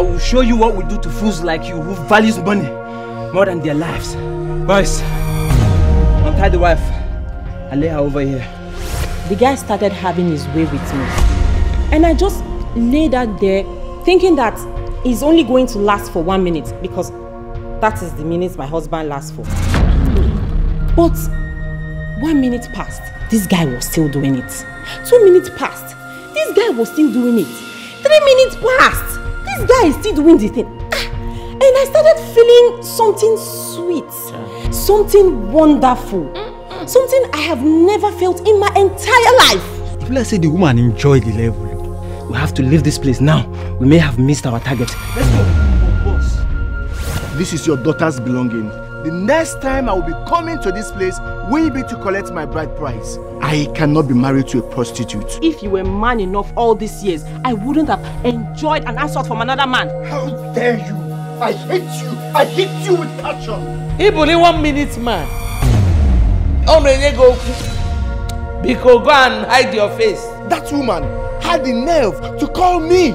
I will show you what we do to fools like you who values money more than their lives. Boys, untie the wife and lay her over here. The guy started having his way with me. And I just laid out there thinking that it's only going to last for one minute because that is the minutes my husband lasts for. But one minute passed, this guy was still doing it. Two minutes passed, this guy was still doing it. Three minutes passed, this guy is still doing the thing. Ah, And I started feeling something sweet, something wonderful, something I have never felt in my entire life. If let's say the woman enjoyed the level, we have to leave this place now. We may have missed our target. Let's go. This is your daughter's belonging. The next time I will be coming to this place will be to collect my bride price. I cannot be married to a prostitute. If you were man enough all these years, I wouldn't have enjoyed an assault from another man. How dare you! I hate you! I hate you with passion! Ịbụ ni one minute man. Ọ na-enye gị okwu. Go and hide your face. That woman had the nerve to call me